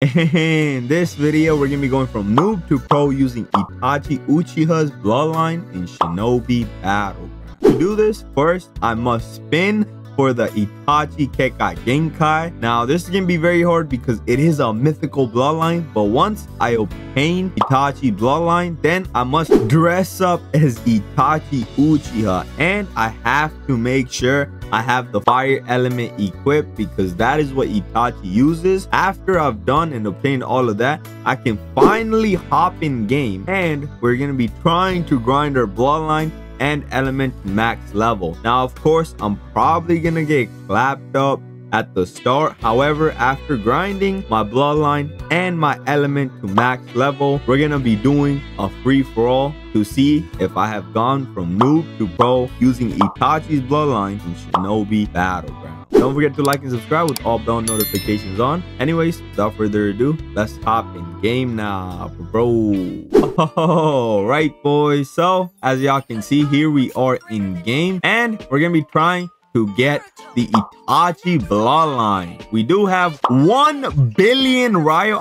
In this video, we're to be going from noob to pro using Itachi Uchiha's bloodline in Shinobi Battle. To do this, first, I must spin for the Itachi Kekkai Genkai. Now, this is to be very hard because it is a mythical bloodline, but once I obtain Itachi bloodline, then I must dress up as Itachi Uchiha, and I have to make sure I have the fire element equipped because that is what Itachi uses. After I've done and obtained all of that, I can finally hop in game and we're going to be trying to grind our bloodline and element max level. Now, of course, I'm probably gonna get clapped up at the start. However, after grinding my bloodline and my element to max level, we're gonna be doing a free-for-all to see if I have gone from noob to pro using Itachi's bloodline in Shinobi Battleground. Don't forget to like and subscribe with all bell notifications on. Anyways, without further ado, let's hop in game now, bro. All right, boys. So, as y'all can see, here we are in game. And we're going to be trying to get the Itachi bloodline. We do have 1 billion Ryo.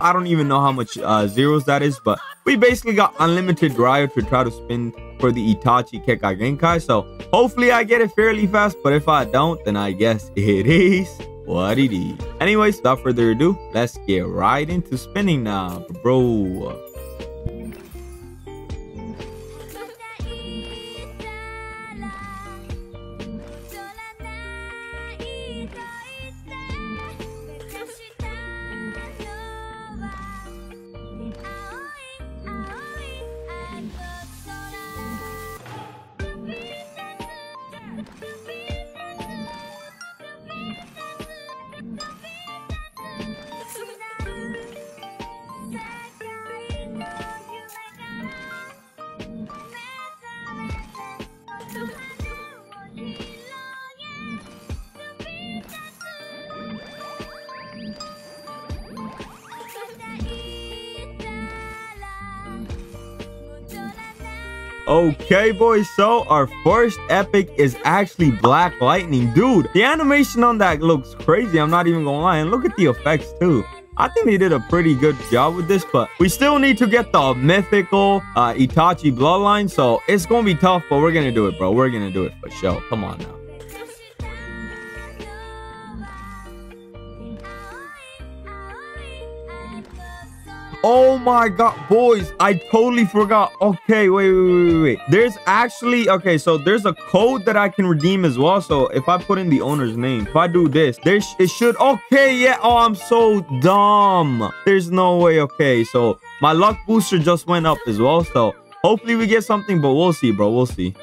I don't even know how much uh, zeros that is, but we basically got unlimited Ryo to try to spin for the Itachi Kekkai Genkai. So hopefully I get it fairly fast, but if I don't, then I guess it is what it is. Anyways, without further ado, let's get right into spinning now, bro. Okay, boys, so our first epic is actually Black Lightning. Dude, the animation on that looks crazy. I'm not even gonna lie. And look at the effects, too. I think they did a pretty good job with this, but we still need to get the mythical uh, Itachi bloodline. So it's gonna be tough, but we're gonna do it, bro. We're gonna do it for sure. Come on now. Oh my god, boys, I totally forgot. Okay, wait, wait, wait, wait. There's actually, okay, so there's a code that I can redeem as well. So if I put in the owner's name, if I do this, there sh it should, okay, yeah. Oh, I'm so dumb. There's no way, okay. So my luck booster just went up as well. So hopefully we get something, but we'll see, bro. We'll see.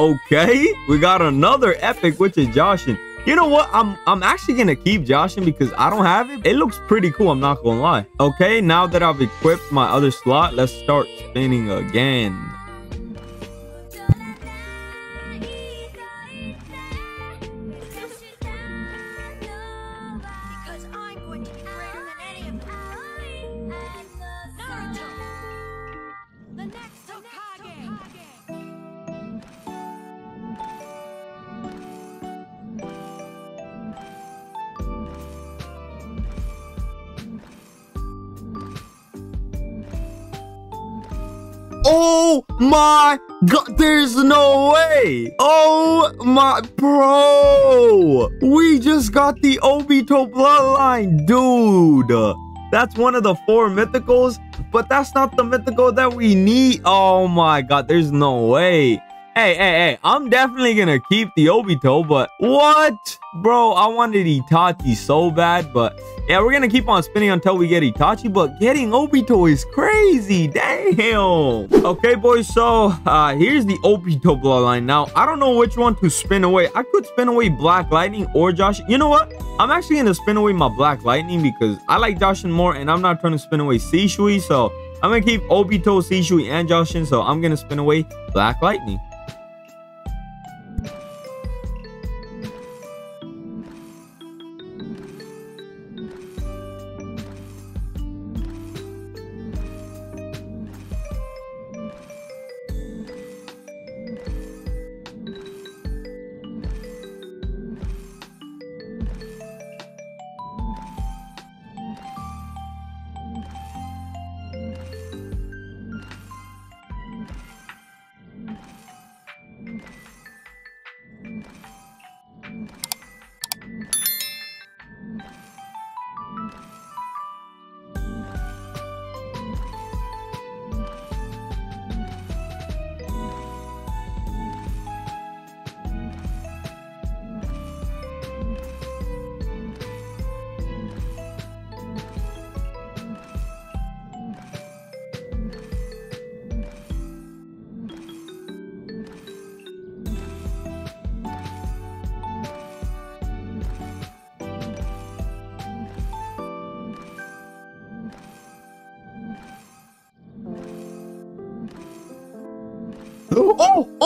Okay, we got another epic, which is Joshin. You know what? I'm I'm actually gonna keep Joshin because I don't have it. It looks pretty cool. I'm not gonna lie. Okay, now that I've equipped my other slot, let's start spinning again. My god, there's no way. Oh my, bro. We just got the Obito bloodline, dude. That's one of the four mythicals, but that's not the mythical that we need. Oh my god, there's no way. Hey, hey, hey, I'm definitely gonna keep the Obito, but what? Bro, I wanted Itachi so bad, but yeah, we're gonna keep on spinning until we get Itachi, but getting Obito is crazy. Damn. Okay, boys, so uh, here's the Obito bloodline. Now, I don't know which one to spin away. I could spin away Black Lightning or Josh. You know what? I'm actually gonna spin away my Black Lightning because I like Joshin more, and I'm not trying to spin away Shisui, so I'm gonna keep Obito, Shisui, and Joshin, so I'm gonna spin away Black Lightning.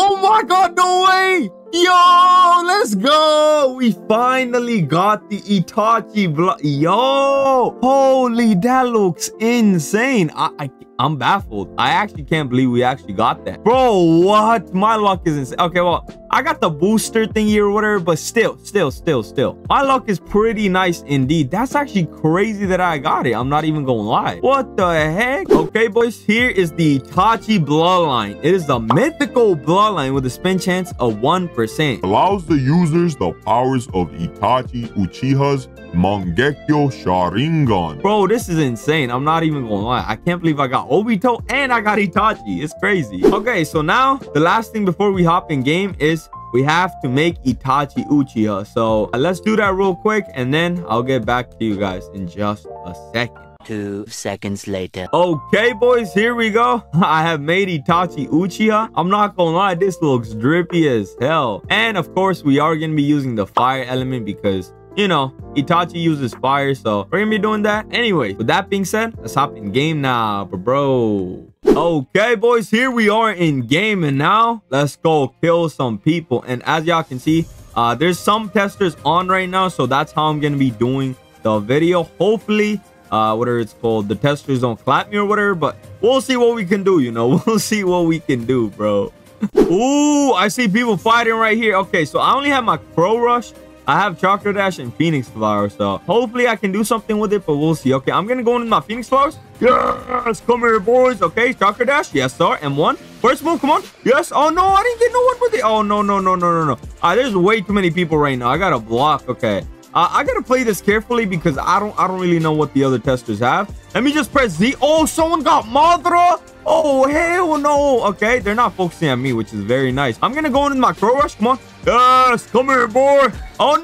Oh, my god, no way! Yo, let's go! We finally got the Itachi block. Yo, holy, that looks insane. I, I, I'm baffled. I actually can't believe we actually got that. Bro, what? My luck is insane. Okay, well, I got the booster thingy or whatever, but still, still, still, still. My luck is pretty nice indeed. That's actually crazy that I got it. I'm not even gonna lie. What the heck? Okay, boys, here is the Itachi bloodline. It is the mythical bloodline with a spin chance of 1% allows the users the powers of Itachi Uchiha's Mangekyo Sharingan. Bro, this is insane. I'm not even gonna lie. I can't believe I got Obito and I got Itachi. It's crazy. Okay, so now the last thing before we hop in game is we have to make Itachi Uchiha. So uh, let's do that real quick and then I'll get back to you guys in just a second. Two seconds later. Okay, boys, here we go. I have made Itachi Uchiha. I'm not gonna lie, this looks drippy as hell. And of course, we are gonna be using the fire element because you know, Itachi uses fire, so we're gonna be doing that. Anyway, with that being said, let's hop in game now, bro. Okay, boys, here we are in game, and now let's go kill some people. And as y'all can see, uh, there's some testers on right now, so that's how I'm gonna be doing the video. Hopefully, uh, whatever it's called. The testers don't clap me or whatever, but we'll see what we can do, you know. We'll see what we can do, bro. Ooh, I see people fighting right here. Okay, so I only have my Crow Rush. I have Chakra Dash and Phoenix Flower, so hopefully I can do something with it, but we'll see. Okay, I'm gonna go into my Phoenix Flowers. Yes, come here, boys. Okay, Chakra Dash. Yes, sir. And one. First move, come on. Yes. Oh, no, I didn't get no one with it. Oh, no, no, no, no, no, no. Uh, there's way too many people right now. I got to block. Okay. Uh, I gotta play this carefully because I don't I don't really know what the other testers have. Let me just press Z. Oh, someone got Madara. Oh, hell no. Okay, they're not focusing on me, which is very nice. I'm gonna go into my Crow Rush. Come on. Yes, come here, boy. Oh,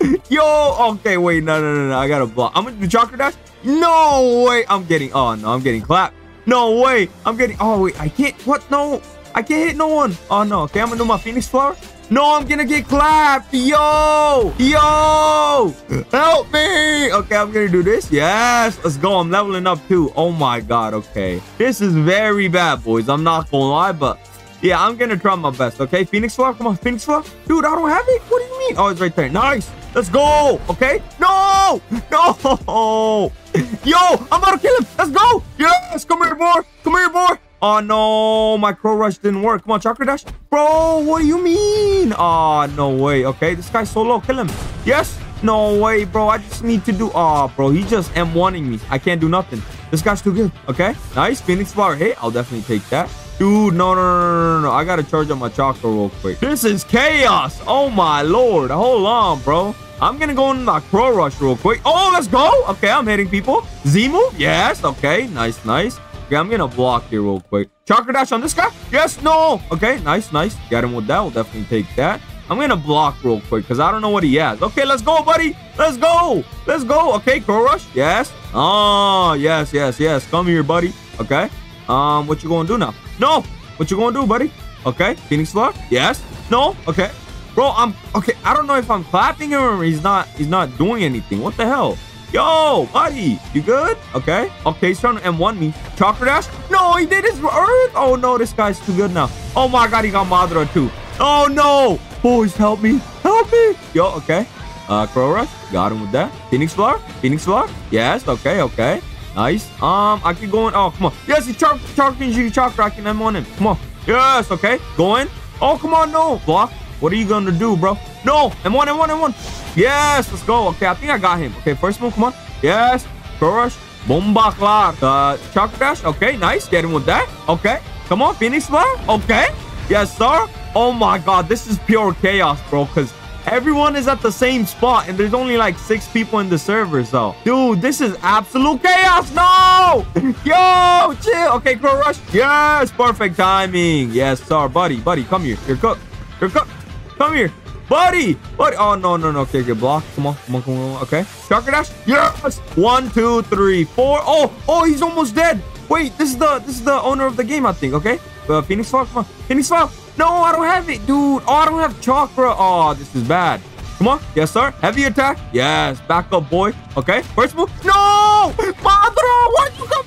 no. Yo, okay, wait. No, no, no, no. I gotta block. I'm gonna do Chakra Dash. No way. I'm getting, oh, no, I'm getting clapped. No way. I'm getting, oh, wait. I can't, what? No. I can't hit no one. Oh, no. Okay, I'm gonna do my Phoenix Flower. No, I'm gonna get clapped. Yo, yo, help me. Okay, I'm gonna do this. Yes, let's go. I'm leveling up too. Oh my God. Okay, this is very bad, boys. I'm not gonna lie, but yeah, I'm gonna try my best. Okay, Phoenix Flower. Come on, Phoenix Flower. Dude, I don't have it. What do you mean? Oh, it's right there. Nice. Let's go. Okay. No, no. Yo, I'm about to kill him. Let's go. Yes, come here, boy. Come here, boy. Oh, no. My Crow Rush didn't work. Come on, Chakra Dash. Bro, what do you mean? Oh, no way. Okay, this guy's so low. Kill him. Yes. No way, bro. I just need to do... Oh, bro, he just M1ing me. I can't do nothing. This guy's too good. Okay, nice. Phoenix Flower Hey, I'll definitely take that. Dude, no, no, no, no, no. I gotta charge up my chakra real quick. This is chaos. Oh, my lord. Hold on, bro. I'm gonna go in my Crow Rush real quick. Oh, let's go. Okay, I'm hitting people. Z move. Yes. Okay, nice, nice. Okay, I'm gonna block here real quick. Chakra dash on this guy. Yes, no. Okay, nice, nice. Got him with that. We'll definitely take that. I'm gonna block real quick because I don't know what he has. Okay, let's go, buddy. Let's go. Let's go. Okay, Crow Rush. Yes. Oh, yes, yes, yes. Come here, buddy. Okay. Um, what you gonna do now? No. What you gonna do, buddy? Okay. Phoenix Flower. Yes. No. Okay. Bro, I'm okay. I don't know if I'm clapping him or he's not. He's not doing anything. What the hell? Yo, buddy, you good? Okay. Okay, he's trying to M1 me. Chakra Dash? No, he did his Earth. Oh, no, this guy's too good now. Oh, my God, he got Madara, too. Oh, no. Boys, help me. Help me. Yo, okay. Uh, Crow Rush. Got him with that. Phoenix Flower? Phoenix Flower? Yes, okay, okay. Nice. Um, I keep going. Oh, come on. Yes, he's char charging you chakra. I can M1 him. Come on. Yes, okay. Going. Oh, come on, no. Block. What are you gonna do, bro? No. M1, M1, M1. Yes, let's go. Okay, I think I got him. Okay, first move, come on. Yes, Crow Rush. Bomba Clark. Uh, Chakra Dash. Okay, nice. Get him with that. Okay, come on, Phoenix Flower. Okay. Yes, sir. Oh my God, this is pure chaos, bro, because everyone is at the same spot and there's only like six people in the server, so. Dude, this is absolute chaos. No! Yo, chill. Okay, Crow Rush. Yes, perfect timing. Yes, sir, buddy. Buddy, come here. You're cooked. You're cooked. Come here. Buddy! Buddy! Oh, no, no, no. Okay, get blocked. Come on, come on, come on. Okay. Chakra Dash. Yes! One, two, three, four. Oh, oh, he's almost dead. Wait, this is the this is the owner of the game, I think. Okay. Uh, Phoenix Flower, come on. Phoenix Flower. No, I don't have it, dude. Oh, I don't have Chakra. Oh, this is bad. Come on. Yes, sir. Heavy attack. Yes. Back up, boy. Okay. First move. No! Madara, why'd you come?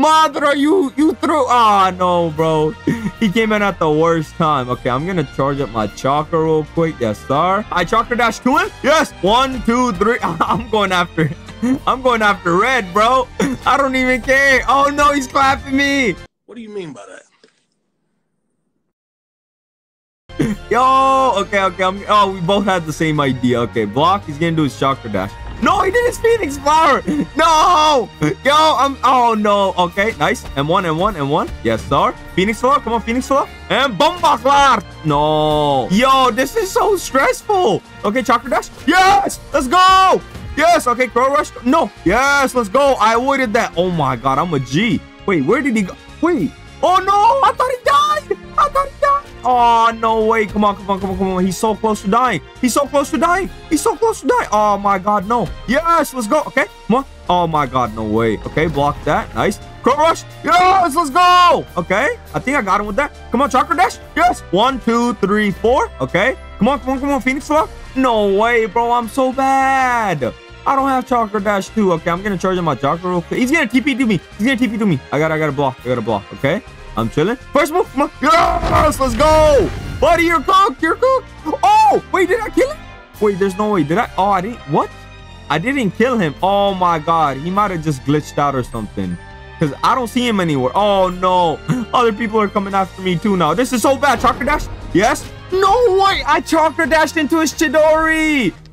Madara, you you threw. Ah, no, bro. He came in at the worst time. Okay, I'm gonna charge up my chakra real quick. Yes, sir. I chakra dash to him. Yes. One, two, three. I'm going after. I'm going after red, bro. I don't even care. Oh no, he's clapping me. What do you mean by that? Yo, okay, okay. I'm, oh, we both had the same idea. Okay, block. He's gonna do his chakra dash. No, he did his Phoenix Flower. No. Yo, I'm. Oh, no. Okay, nice. M1, M1, M1. Yes, sir. Phoenix Flower. Come on, Phoenix Flower. And Bomba Flower. No. Yo, this is so stressful. Okay, Chakra Dash. Yes. Let's go. Yes. Okay, Crow Rush. No. Yes, let's go. I avoided that. Oh, my God. I'm a G. Wait, where did he go? Wait. Oh, no. I thought he died. Oh, no way. Come on, come on, come on, come on. He's so close to dying. He's so close to dying. He's so close to dying. Oh, my God, no. Yes, let's go. Okay, come on. Oh, my God, no way. Okay, block that. Nice. Crow Rush. Yes, let's go. Okay, I think I got him with that. Come on, Chakra Dash. Yes. One, two, three, four. Okay. Come on, come on, come on. Phoenix Flock. No way, bro. I'm so bad. I don't have Chakra Dash too. Okay, I'm gonna charge him my Chakra real quick. He's gonna TP to me. He's gonna TP to me. I gotta, I gotta block. I gotta block. Okay. I'm chilling. First move. On. Yes, let's go. Buddy, you're cooked. You're cooked. Oh, wait, did I kill him? Wait, there's no way. Did I? Oh, I didn't. What? I didn't kill him. Oh my God. He might have just glitched out or something. Because I don't see him anywhere. Oh no. Other people are coming after me too now. This is so bad. Chakra dash? Yes? No way. I chakra dashed into his Chidori.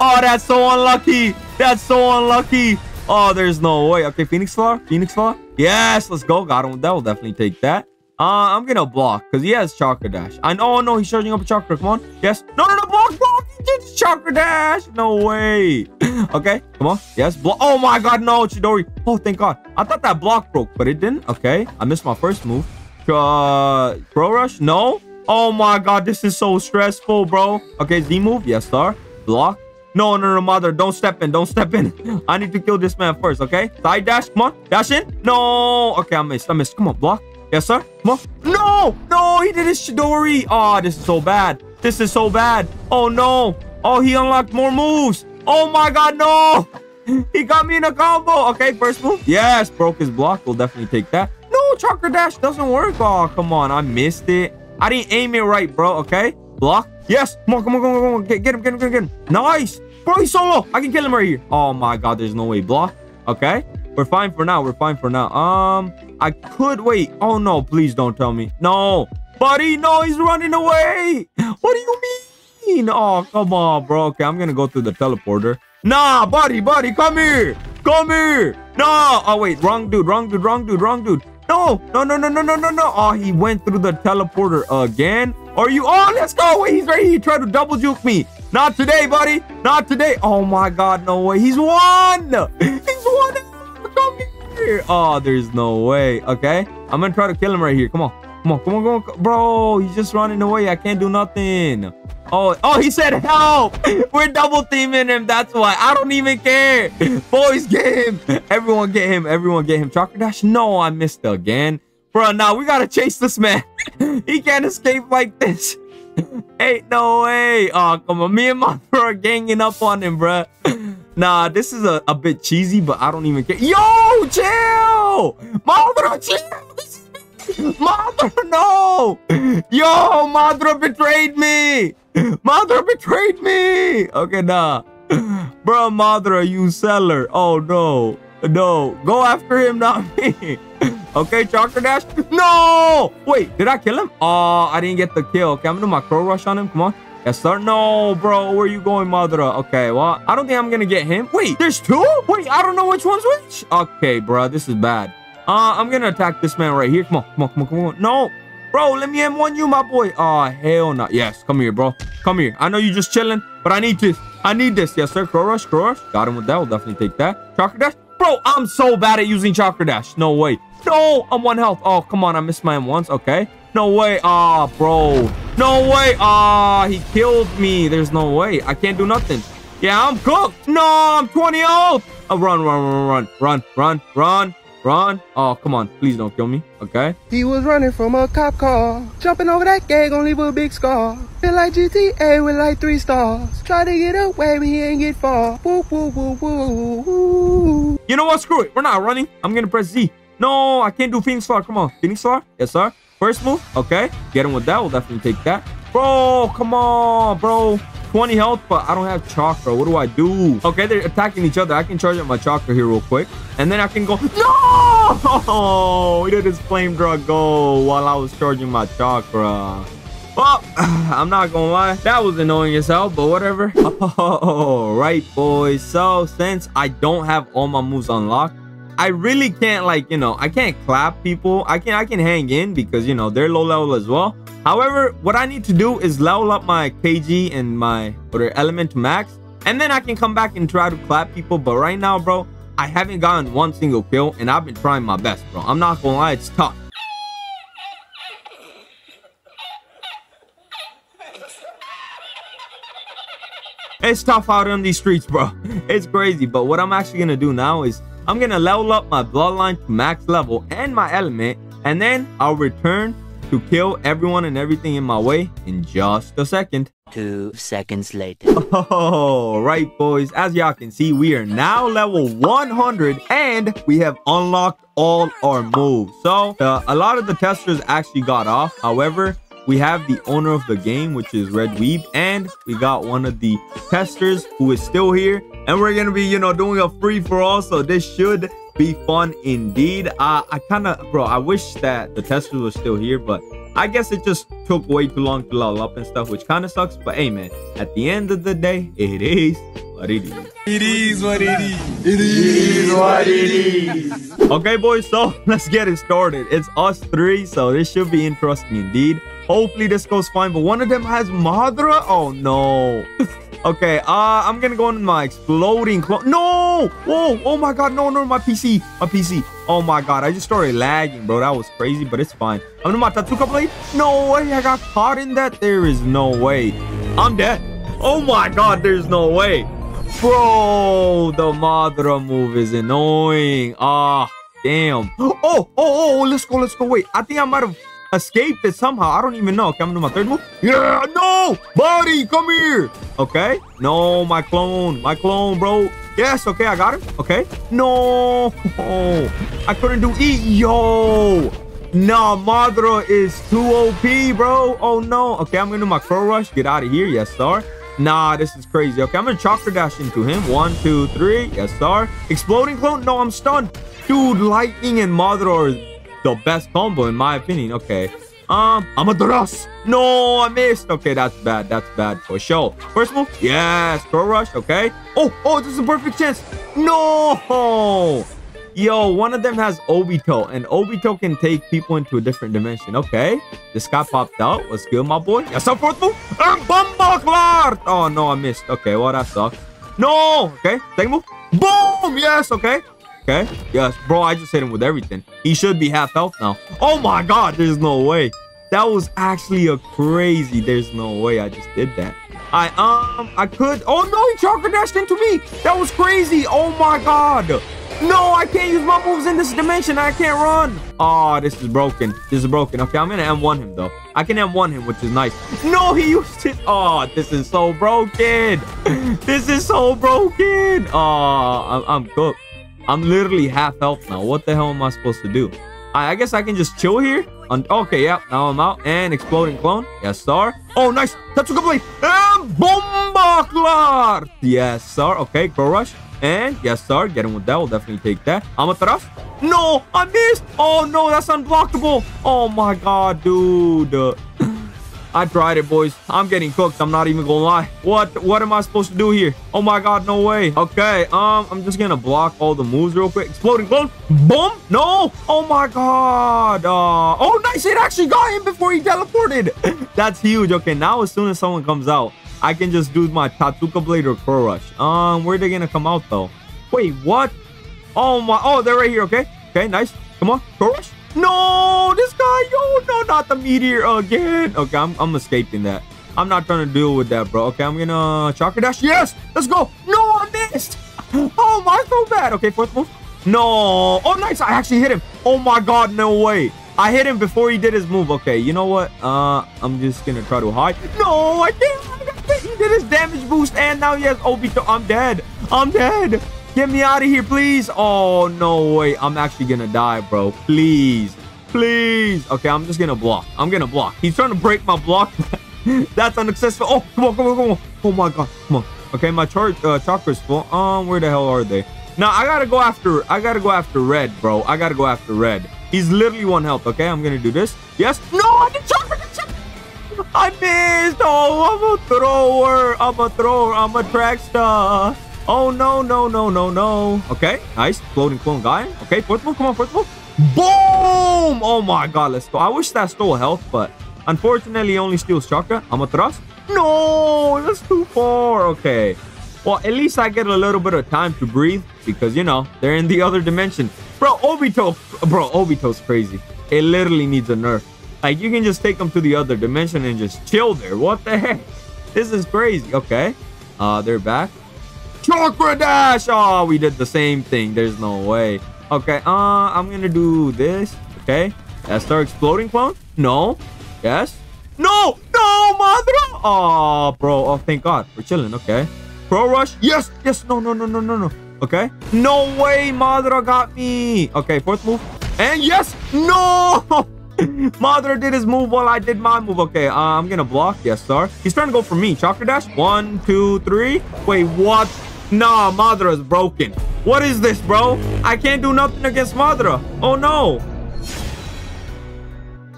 Oh, that's so unlucky. That's so unlucky. Oh, there's no way. Okay, Phoenix Flower. Phoenix Flower. Yes, let's go. Got him. That will definitely take that. Uh, I'm gonna block because he has Chakra Dash. I know, oh, no, he's charging up a Chakra. Come on. Yes. No, no, no, block, block. He did Chakra Dash. No way. okay, come on. Yes, block. Oh my God, no, Chidori. Oh, thank God. I thought that block broke, but it didn't. Okay, I missed my first move. Uh, Crow Rush. No. Oh my God, this is so stressful, bro. Okay, Z move. Yes, sir. Block. No, no, no, mother. Don't step in. Don't step in. I need to kill this man first, okay? Side dash. Come on. Dash in. No. Okay, I missed. I missed. Come on, block. Yes, sir. Come on. No. No, he did his Chidori. Oh, this is so bad. This is so bad. Oh, no. Oh, he unlocked more moves. Oh, my God, no. He got me in a combo. Okay, first move. Yes, broke his block. We'll definitely take that. No, Chakra Dash doesn't work. Oh, come on. I missed it. I didn't aim it right, bro. Okay. Block. Yes. Come on, come on, come on, come on. Get, get him, get him, get him. Nice. Bro, he's solo. I can kill him right here. Oh my god, there's no way. Block. Okay. We're fine for now. We're fine for now. Um, I could wait. Oh no, please don't tell me. No. Buddy, no, he's running away. What do you mean? Oh, come on, bro. Okay, I'm gonna go through the teleporter. Nah, buddy, buddy, come here. Come here. No. Oh, wait. Wrong dude, wrong dude, wrong dude, wrong dude. No, no, no, no, no, no, no, no. Oh, he went through the teleporter again. Are you? on? let's go. Wait, he's right here. He tried to double juke me. Not today, buddy. Not today. Oh my God, no way. He's won. He's won. Here. Oh, there's no way. Okay, I'm gonna try to kill him right here. Come on, come on, come on, come on, bro. He's just running away. I can't do nothing. Oh, oh, he said help. We're double teaming him. That's why. I don't even care. Boys, get him. Everyone get him. Everyone get him. Chakra Dash. No, I missed again. Bro, now we gotta chase this man. he can't escape like this. Ain't no way. Oh, come on. Me and my bro are ganging up on him, bro. Nah, this is a, a bit cheesy, but I don't even care. Yo, chill. Mother, chill. Mother, no. Yo, Mother betrayed me. Mother betrayed me. Okay, nah. Bro, Mother, you seller. Oh, no. No. Go after him, not me. Okay, Chakra Dash. No! Wait, did I kill him? Oh, I didn't get the kill. Okay, I'm gonna do my Crow Rush on him. Come on. Yes, sir. No, bro. Where are you going, Madara? Okay, well, I don't think I'm gonna get him. Wait, there's two? Wait, I don't know which one's which. Okay, bro, this is bad. Uh, I'm gonna attack this man right here. Come on, come on, come on, come on. No, bro, let me M1 you, my boy. Oh, hell no. Yes, come here, bro. Come here. I know you're just chilling, but I need this. I need this. Yes, sir. Crow Rush, Crow Rush. Got him with that. We'll definitely take that. Chakra Dash. Bro, I'm so bad at using Chakra Dash. No way. No, I'm one health. Oh, come on. I missed my M1s. Okay. No way. Ah, oh, bro. No way. Ah, oh, he killed me. There's no way. I can't do nothing. Yeah, I'm cooked. No, I'm 20 health. Oh, run, run, run, run, run, run, run. Run. Oh, come on. Please don't kill me. Okay. He was running from a cop car. Jumping over that gate, gonna leave a big scar. Feel like GTA with like three stars. Try to get away, but he ain't get far. Woo, woo, woo, woo, woo. You know what? Screw it. We're not running. I'm gonna press Z. No, I can't do Phoenix Flower. Come on. Phoenix Flower? Yes, sir. First move. Okay. Get him with that. We'll definitely take that. Bro, come on, bro. 20 health, but I don't have chakra. What do I do? Okay, they're attacking each other. I can charge up my chakra here real quick. And then I can go... No! He did his flame drug go while I was charging my chakra. Well, I'm not gonna lie, that was annoying as hell, but whatever. All right, boys. So since I don't have all my moves unlocked, I really can't like, you know, I can't clap people. I can I can hang in because, you know, they're low level as well. However, what I need to do is level up my KG and my other element to max. And then I can come back and try to clap people. But right now, bro, I haven't gotten one single kill. And I've been trying my best, bro. I'm not gonna lie, it's tough. It's tough out on these streets, bro. It's crazy. But what I'm actually gonna do now is I'm gonna level up my bloodline to max level and my element. And then I'll return to kill everyone and everything in my way in just a second. Two seconds later. Oh, right, boys. As y'all can see, we are now level 100 and we have unlocked all our moves. So uh, a lot of the testers actually got off. However, we have the owner of the game, which is Red Weeb, and we got one of the testers who is still here. And we're going to be, you know, doing a free for all. So this should be fun indeed. Uh, I kind of, bro, I wish that the testers were still here, but I guess it just took way too long to level up and stuff, which kind of sucks. But hey, man, at the end of the day, it is what it is. It is what it is. It is what it is. Okay, boys, so let's get it started. It's us three, so this should be interesting indeed. Hopefully this goes fine, but one of them has Madara. Oh, no. Okay, uh, I'm gonna go into my exploding clone. No! Whoa! Oh my god, no, no, my PC. My PC. Oh my god, I just started lagging, bro. That was crazy, but it's fine. I'm gonna my Totsuka blade. No way, I got caught in that. There is no way. I'm dead. Oh my god, there's no way. Bro, the Madara move is annoying. Ah, damn. Oh, oh, oh, let's go, let's go. Wait, I think I might have escaped it somehow. I don't even know. Okay, I'm gonna do my third move. Yeah, no! Buddy, come here! Okay. No, my clone. My clone, bro. Yes, okay, I got him. Okay. No! I couldn't do E. Yo! Nah, Madara is too OP, bro. Oh, no. Okay, I'm gonna do my Crow Rush. Get out of here. Yes, sir. Nah, this is crazy. Okay, I'm gonna Chakra Dash into him. One, two, three. Yes, sir. Exploding Clone? No, I'm stunned. Dude, Lightning and Madara are the best combo in my opinion. Okay. Um, I'm a Amaterasu. No, I missed. Okay, that's bad. That's bad for sure. First move. Yes, Crow Rush. Okay. Oh, oh, this is a perfect chance. No. Yo, one of them has Obito, and Obito can take people into a different dimension. Okay. This guy popped out. What's good, my boy? Yes, up fourth move. And Bumbleclart. Oh, no, I missed. Okay, well, that sucks. No. Okay, second move. Boom. Yes, okay. Okay. Yes, bro, I just hit him with everything. He should be half health now. Oh my god, there's no way. That was actually a crazy. There's no way I just did that. I um I could. Oh no, he chakra dashed into me. That was crazy. Oh my god. No, I can't use my moves in this dimension. I can't run. Oh, this is broken. This is broken. Okay, I'm gonna M1 him though. I can M1 him, which is nice. No, he used it. Oh, this is so broken. this is so broken. Oh, I'm, I'm cooked. I'm literally half health now. What the hell am I supposed to do? I, I guess I can just chill here. Okay, yeah. Now I'm out. And exploding clone. Yes, sir. Oh, nice. Totsuka blade. And Bomba Yes, sir. Okay, Crow Rush. And yes, sir. Get him with that. We'll definitely take that. Amaterasu. No, I missed. Oh, no. That's unblockable. Oh, my God, dude. I tried it, boys. I'm getting cooked. I'm not even gonna lie. What What am I supposed to do here? Oh my god, no way. Okay, um, I'm just gonna block all the moves real quick. Exploding clone. Boom. No. Oh my god. Uh, oh, nice. It actually got him before he teleported. That's huge. Okay, now as soon as someone comes out, I can just do my Totsuka Blade or Crow Rush. Um, where are they gonna come out though? Wait, what? Oh my. Oh, they're right here. Okay. Okay, nice. Come on. Crow Rush. No, this guy, yo, no, not the meteor again. Okay, I'm, I'm escaping that. I'm not trying to deal with that, bro. Okay, I'm gonna chakra dash. Yes, let's go. No, I missed. Oh my, so bad. Okay, fourth move. No. Oh, nice. I actually hit him. Oh my God. No way. I hit him before he did his move. Okay, you know what? Uh, I'm just gonna try to hide. No, I can't. He did his damage boost, and now he has Obito. I'm dead. I'm dead. Get me out of here, please. Oh, no way. I'm actually gonna die, bro. Please. Please. Okay, I'm just gonna block. I'm gonna block. He's trying to break my block. That's unsuccessful. Oh, come on, come on, come on. Oh my god, come on. Okay, my charge uh, chakra's full. Um, where the hell are they? Now I gotta go after. I gotta go after red, bro. I gotta go after red. He's literally one health. Okay, I'm gonna do this. Yes. No, I did chakra. I missed. Oh, I'm a thrower. I'm a thrower. I'm a track star. Oh no, no, no, no, no. Okay, nice. Floating clone guy. Okay, fourth move. Come on, fourth move. Boom! Oh my god, let's go. I wish that stole health, but unfortunately, only steals chakra. I'm a thrust. No, that's too far. Okay. Well, at least I get a little bit of time to breathe because, you know, they're in the other dimension. Bro, Obito, bro, Obito's crazy. It literally needs a nerf. Like, you can just take them to the other dimension and just chill there. What the heck? This is crazy. Okay. Uh, they're back. Chakra Dash! Oh, we did the same thing. There's no way. Okay, uh, I'm gonna do this. Okay. Let's start exploding clone. No. Yes. No! No, madre! Oh, bro. Oh, thank God. We're chilling. Okay. Crow rush. Yes. Yes. No, no, no, no, no, no. Okay. No way, Madara got me. Okay, fourth move. And yes. No! Madara did his move while I did my move. Okay, uh, I'm gonna block. Yes, sir. He's trying to go for me. Chakra dash. One, two, three. Wait, what? Nah, Madara is broken. What is this, bro? I can't do nothing against Madara. Oh, no.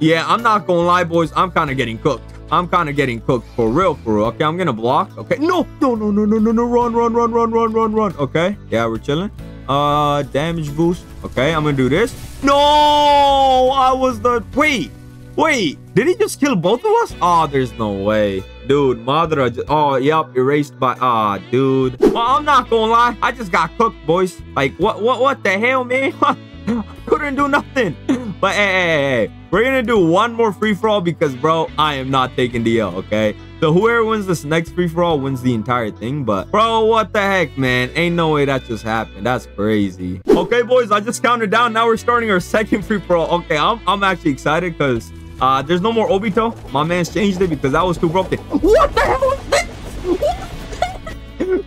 Yeah, I'm not gonna lie, boys. I'm kind of getting cooked. I'm kind of getting cooked for real, for real. Okay, I'm gonna block. Okay, no, no, no, no, no, no, no. Run, run, run, run, run, run, run. Okay, yeah, we're chilling. Uh, damage boost. Okay, I'm gonna do this. No, I was the... Wait, wait. Did he just kill both of us? Oh, there's no way. Dude, Madara just... Oh, yep, erased by... Ah, dude. Well, I'm not gonna lie. I just got cooked, boys. Like, what, what, what the hell, man? Couldn't do nothing. But hey, hey, hey, we're gonna do one more free-for-all because, bro, I am not taking the L, okay? So whoever wins this next free-for-all wins the entire thing. But, bro, what the heck, man? Ain't no way that just happened. That's crazy. Okay, boys, I just counted down. Now we're starting our second free-for-all. Okay, I'm, I'm actually excited because uh, there's no more Obito. My man's changed it because that was too broken. What the hell is this?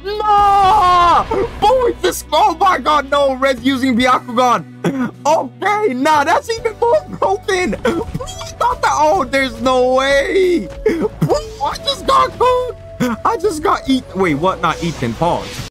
No! Boy, this. Oh my god, no. Red's using Byakugan. Okay, nah, that's even more broken. Please, Not that. Oh, there's no way. I just got cooked. I just got eat. Wait, what? Not eaten. Pause.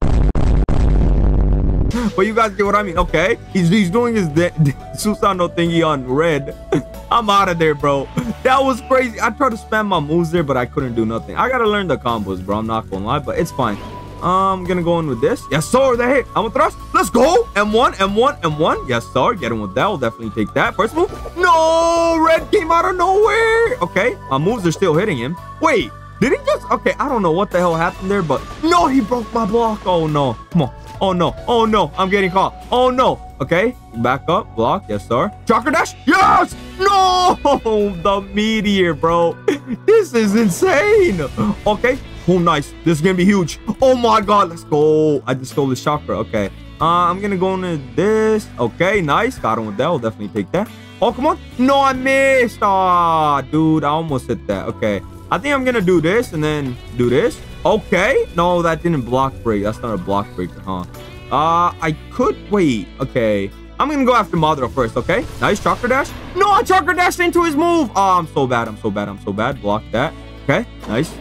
But you guys get what I mean. Okay, he's he's doing his Susanoo thingy on red. I'm out of there, bro. That was crazy. I tried to spam my moves there, but I couldn't do nothing. I gotta learn the combos, bro. I'm not gonna lie, but it's fine. I'm gonna go in with this. Yes, sir. They hit. I'm gonna thrust. Let's go. M1, M1, M1. Yes, sir. Get him with that. We'll definitely take that. First move. No, red came out of nowhere. Okay, my moves are still hitting him. Wait, did he just? Okay, I don't know what the hell happened there, but no, he broke my block. Oh no. Come on. Oh no. Oh no. I'm getting caught. Oh no. Okay, back up. Block. Yes, sir. Chakra dash. Yes. No, the meteor, bro. This is insane. Okay, Oh, nice. This is going to be huge. Oh, my God. Let's go. I just stole the chakra. Okay. Uh, I'm going to go into this. Okay, nice. Got him with that. I'll definitely take that. Oh, come on. No, I missed. Ah, oh, dude. I almost hit that. Okay. I think I'm going to do this and then do this. Okay. No, that didn't block break. That's not a block breaker, huh? Uh, I could... Wait. Okay. I'm gonna go after Madara first, okay? Nice chakra dash. No, I chakra dashed into his move. Oh, I'm so bad. I'm so bad. I'm so bad. Block that. Okay, nice.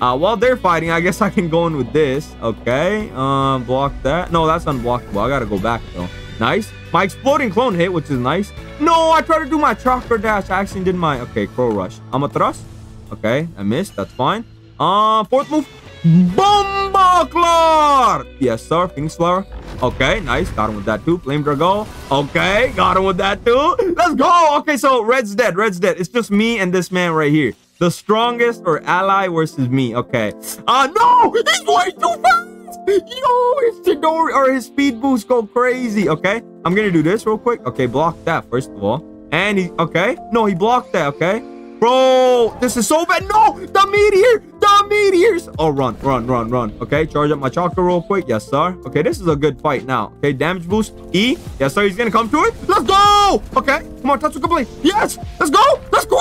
Uh, while they're fighting, I guess I can go in with this. Okay. Um, block that. No, that's unblockable. I gotta go back though. Nice. My exploding clone hit, which is nice. No, I tried to do my chakra dash. I actually did my... Okay, crow rush. I'm a thrust. Okay, I missed. That's fine. Uh, fourth move. Bomba Clark! Yes, sir. Phoenix Flower. Okay, nice. Got him with that too. Flame Drago. Okay, got him with that too. Let's go. Okay, so Red's dead. Red's dead. It's just me and this man right here. The strongest or ally versus me. Okay. Uh, no! He's way too fast! Yo, his Chidori or his speed boost go crazy. Okay. I'm gonna do this real quick. Okay, block that first of all. And he, okay. No, he blocked that, okay. Bro, this is so bad. No, the meteor, meteors. Oh, run, run, run, run. Okay, charge up my chakra real quick. Yes, sir. Okay, this is a good fight now. Okay, damage boost. E. Yes, sir. He's gonna come to it. Let's go. Okay, come on, Totsuka Blade. Yes, let's go. Let's go.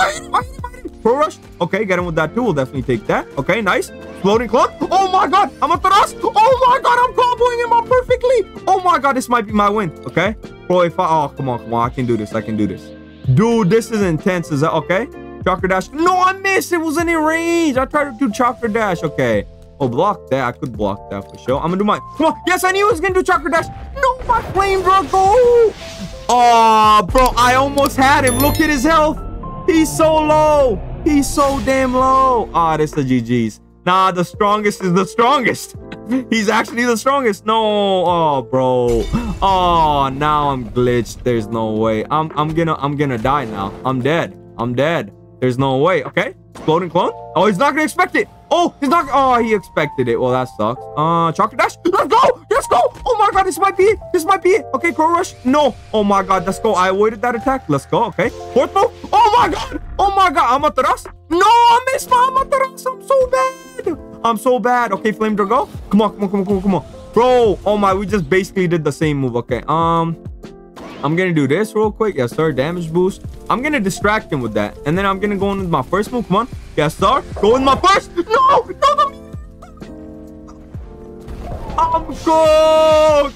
Crow rush. Okay, get him with that too. We'll definitely take that. Okay, nice. Floating clone. Oh my god, I'm a thrust. Oh my god, I'm comboing him up perfectly. Oh my god, this might be my win. Okay, bro, if I oh come on, come on, I can do this. I can do this. Dude, this is intense. Is that okay? Chakra dash. No, I missed. It wasn't in range. I tried to do chakra dash. Okay. Oh, block that. I could block that for sure. I'm gonna do mine. Come on. Yes, I knew I was gonna do chakra dash. No, my flame drug. Go. Oh, bro, I almost had him. Look at his health. He's so low. He's so damn low. Ah, oh, this is the GG's. Nah, the strongest is the strongest. He's actually the strongest. No. Oh, bro. Oh, now I'm glitched. There's no way. I'm I'm gonna I'm gonna die now. I'm dead. I'm dead. There's no way. Okay. Exploding clone. Oh, he's not gonna expect it. Oh, he's not. Oh, he expected it. Well, that sucks. Uh, chakra dash. Let's go. Let's go. Oh my god, this might be it. This might be it. Okay, crow rush. No. Oh my god, let's go. I avoided that attack. Let's go. Okay. Fourth move. Oh my god. Oh my god. Amaterasu. No, I missed my Amaterasu. I'm so bad. I'm so bad. Okay, flame drago. Come on, come on, come on, come on, come on. Bro, oh my, we just basically did the same move. Okay, um, I'm gonna do this real quick. Yes, sir. Damage boost. I'm gonna distract him with that. And then I'm gonna go in with my first move. Come on. Yes, sir. Go in my first. No! No! I'm good.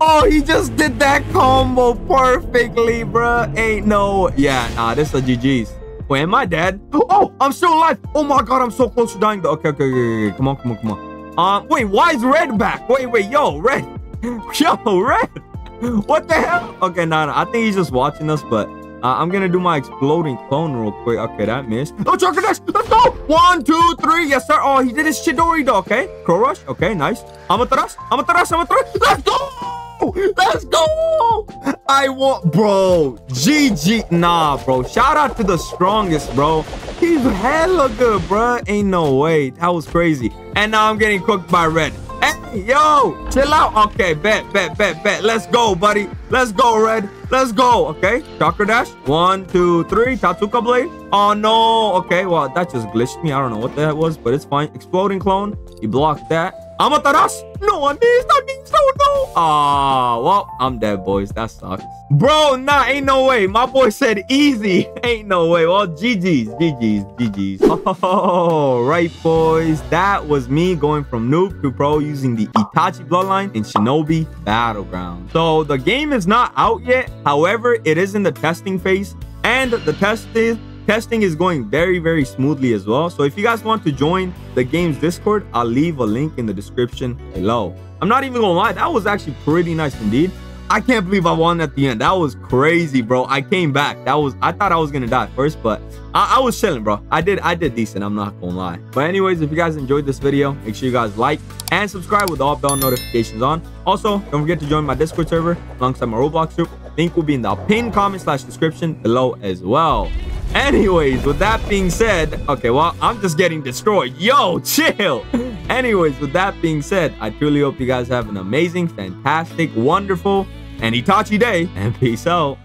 Oh, he just did that combo perfectly, bruh. Ain't no... Yeah, nah, this is a GG's. Wait, am I dead? Oh, I'm still alive. Oh my god, I'm so close to dying. Okay, okay, okay, okay. Come on, come on, come on. Um, wait, why is Red back? Wait, wait, yo, Red. Yo, Red. What the hell? Okay, nah. I think he's just watching us, but uh, I'm gonna do my exploding clone real quick. Okay, that missed. Oh, Chakra Dash! Let's go! One, two, three. Yes, sir. Oh, he did his Chidori though. Okay. Crow Rush. Okay, nice. Amaterasu. Amaterasu. Amaterasu. Let's go! Let's go! I want, bro. GG. Nah, bro. Shout out to the strongest, bro. He's hella good, bro. Ain't no way. That was crazy. And now I'm getting cooked by Red. Hey, yo, chill out. Okay, bet, bet, bet, bet. Let's go, buddy. Let's go, Red. Let's go. Okay, Chakra Dash. One, two, three. Totsuka Blade. Oh, no. Okay, well, that just glitched me. I don't know what that was, but it's fine. Exploding Clone. You blocked that. Amaterasu? No, I missed. I missed. Oh, no. Ah, well, I'm dead, boys. That sucks. Bro, nah, ain't no way. My boy said easy. Ain't no way. Well, GG's, GG's, GG's. All right, boys. That was me going from noob to pro using the Itachi bloodline in Shinobi Battleground. So the game is not out yet. However, it is in the testing phase. And the test is Testing is going very, very smoothly as well. So if you guys want to join the game's Discord, I'll leave a link in the description below. I'm not even gonna lie, that was actually pretty nice indeed. I can't believe I won at the end. That was crazy, bro. I came back. That was I thought I was gonna die first, but I, I, was chilling, bro. I did I did decent. I'm not gonna lie. But anyways, if you guys enjoyed this video, make sure you guys like and subscribe with all bell notifications on. Also, don't forget to join my Discord server alongside my Roblox group. Link will be in the pinned comment slash description below as well. Anyways, with that being said, okay, well, I'm just getting destroyed. Yo, chill. Anyways, with that being said, I truly hope you guys have an amazing, fantastic, wonderful, and Itachi day, and peace out.